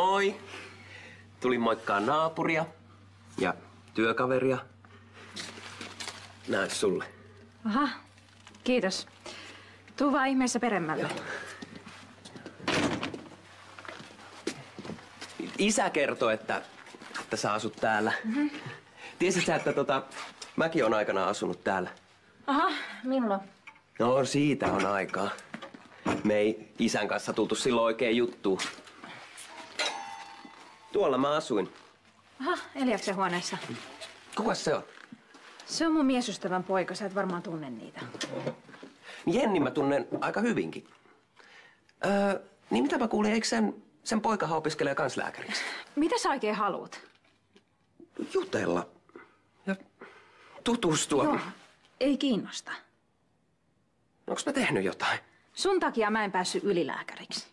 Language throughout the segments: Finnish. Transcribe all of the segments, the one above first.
Moi. Tulin moikkaa naapuria ja työkaveria. Näin sulle. Aha, kiitos. Tuu vaan ihmeessä peremmälle. Isä kertoi, että, että sä asut täällä. Mm-hmm. Tiesit sä, että tota, mäkin on aikanaan asunut täällä? Aha, milloin? No, siitä on aikaa. Me ei isän kanssa tultu silloin oikein juttuun. Tuolla mä asuin. Aha, Eliaksen huoneessa. Kuka se on? Se on mun miesystävän poika, sä et varmaan tunne niitä. Jenni mä tunnen aika hyvinkin. Öö, niin mitä mä kuulin, eikö sen, sen poikahan opiskelee kans lääkäriksi? Mitä sä oikein haluat? Jutella. Ja tutustua. Joo, ei kiinnosta. Onks mä tehnyt jotain? Sun takia mä en päässyt ylilääkäriksi.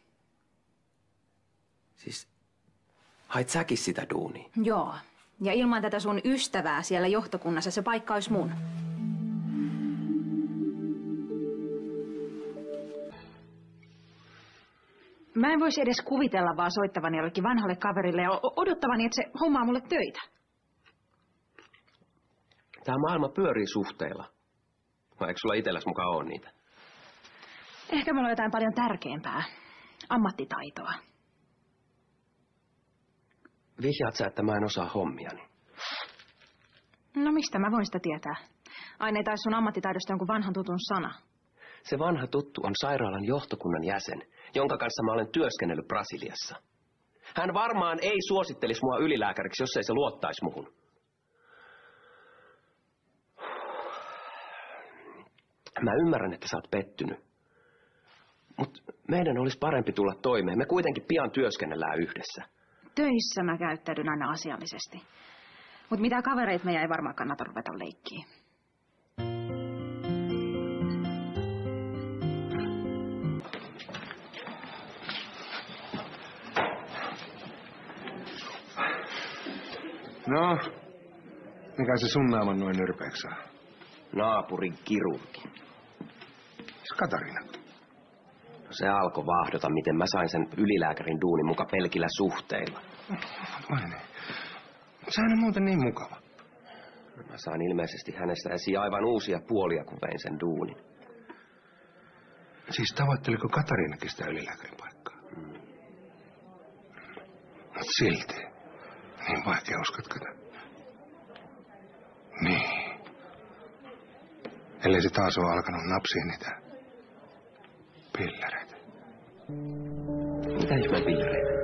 Siis, hait säkin sitä duunia? Joo. Ja ilman tätä sun ystävää siellä johtokunnassa se paikka olisi mun. Mä en voisi edes kuvitella vaan soittavani jollekin vanhalle kaverille ja odottavani, että se hommaa mulle töitä. Tää maailma pyörii suhteilla. Vai eikö sulla itelläs mukaan ole niitä? Ehkä mulla on jotain paljon tärkeämpää. Ammattitaitoa. Vihjaat sä, että mä en osaa hommiani. No mistä mä voin sitä tietää? Aine tai sun ammattitaidosta jonkun vanhan tutun sana. Se vanha tuttu on sairaalan johtokunnan jäsen, jonka kanssa mä olen työskennellyt Brasiliassa. Hän varmaan ei suosittelisi mua ylilääkäriksi, jos ei se luottaisi muhun. Mä ymmärrän, että sä oot pettynyt. Mutta meidän olisi parempi tulla toimeen. Me kuitenkin pian työskennellään yhdessä. Töissä mä käyttäydyn aina asiallisesti. Mutta mitä kavereit meidän ei varmaan kannata ruveta leikkiin. No, mikä se sun naaman noin yrpeäksi saa? Naapurin kirurgi. Katarina. Se alkoi vahdota, miten mä sain sen ylilääkärin duunin muka pelkillä suhteilla. Vai niin? Sehän on muuten niin mukava. Mä sain ilmeisesti hänestä esiin aivan uusia puolia, kun vein sen duunin. Siis tavoitteliko Katarinakin sitä ylilääkärin paikkaa? Mut silti. Niin vaikea uskotko Niin. Ellei se taas ole alkanut napsia niitä pillereitä. Mitä ihmeen pillereitä?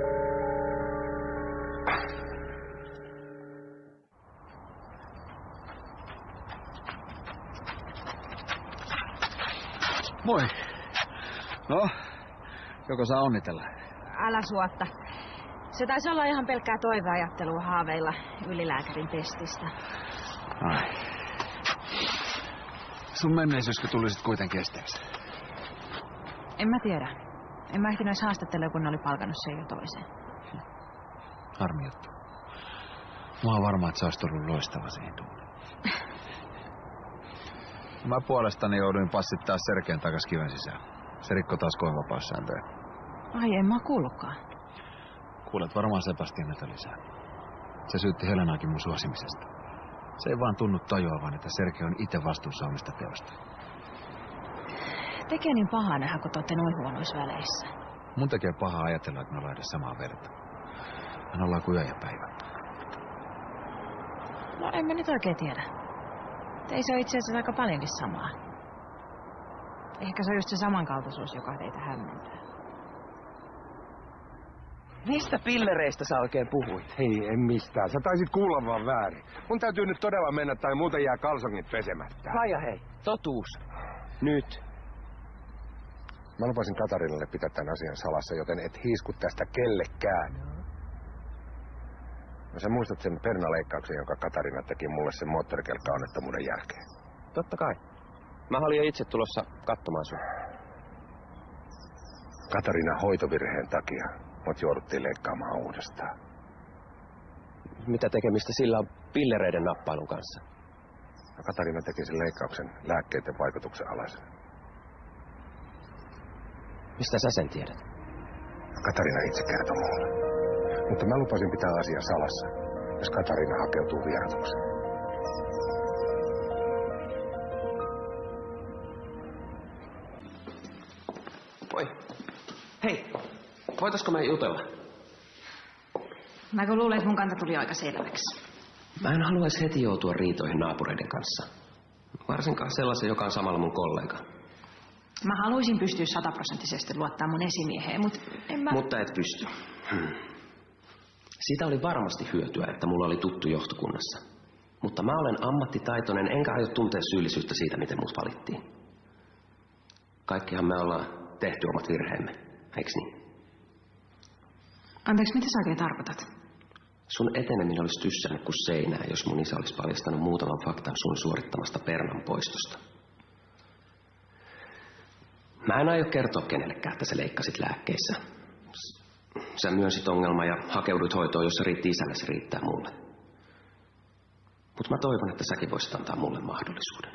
Moi. No, joko saa onnitella? Älä suotta. Se taisi olla ihan pelkkää toiveajattelua haaveilla ylilääkärin testistä. Ai. Sun menneisyyskö tulisit kuitenkin esteeksi? En mä tiedä. En mä ehtinyt edes haastattelua, kun ne oli palkannut sen jo toiseen. Harmi juttu. Mä oon varma, että sä olisit ollut loistava siihen duuniin. Mä puolestani jouduin passittaa Serkeen takas kiven sisään. Se rikko taas koevapaussääntöjä. Ai, en mä kuullutkaan. Kuulet varmaan Sebastianilta lisää. Se syytti Helenaakin mun suosimisesta. Se ei vaan tunnu tajuavan, että Serke on itse vastuussa omista teosta. Tekee niin pahaa nähdä, kun te olette noin huonoissa väleissä. Mun tekee pahaa ajatella, että me ollaan edes samaa verta. Me ollaan kuin yö ja päivä. No en mä nyt oikein tiedä. Teissä on itse asiassa aika paljonkin samaa. Ehkä se on just se samankaltaisuus, joka teitä hämmentää. Mistä pillereistä sä oikein puhuit? Ei, en mistään. Sä taisit kuulla vaan väärin. Mun täytyy nyt todella mennä tai muuten jää kalsongit pesemättä. Kaija hei, totuus. Nyt. Mä lupasin Katarinalle pitää tämän asian salassa, joten et hiisku tästä kellekään. No sä muistat sen pernaleikkauksen, jonka Katarina teki mulle sen moottorikelkka-onnettomuuden jälkeen. Totta kai. Mä olin jo itse tulossa katsomaan sun. Katarina hoitovirheen takia mut jouduttiin leikkaamaan uudestaan. Mitä tekemistä sillä on pillereiden nappailun kanssa? No Katarina teki sen leikkauksen lääkkeiden vaikutuksen alaisena. Mistä sä sen tiedät? Katarina itse kertoi mulle. Mutta mä lupasin pitää asian salassa, jos Katarina hakeutuu vierotukseen. Voi. Hei, voitaisko me jutella? Mä kun luulen, että mun kanta tuli aika selväksi. Mä en haluaisi heti joutua riitoihin naapureiden kanssa. Varsinkaan sellaisen, joka on samalla mun kollega. Mä haluaisin pystyä sataprosenttisesti luottaa mun esimieheen, mutta en mä... Mutta et pysty. Hmm. Siitä oli varmasti hyötyä, että mulla oli tuttu johtokunnassa. Mutta mä olen ammattitaitoinen, enkä aio tuntea syyllisyyttä siitä, miten mut valittiin. Kaikkihan me ollaan tehty omat virheemme, eiks niin? Anteeksi, mitä sä oikein tarkoitat? Sun eteneminen olisi tyssännyt kuin seinää, jos mun isä olisi paljastanut muutaman faktan sun suorittamasta pernan poistosta. Mä en aio kertoa kenellekään, että sä leikkasit lääkkeissä. Sä myönsit ongelma ja hakeuduit hoitoon, jossa riitti isälle, se riittää mulle. Mutta mä toivon, että säkin voisit antaa mulle mahdollisuuden.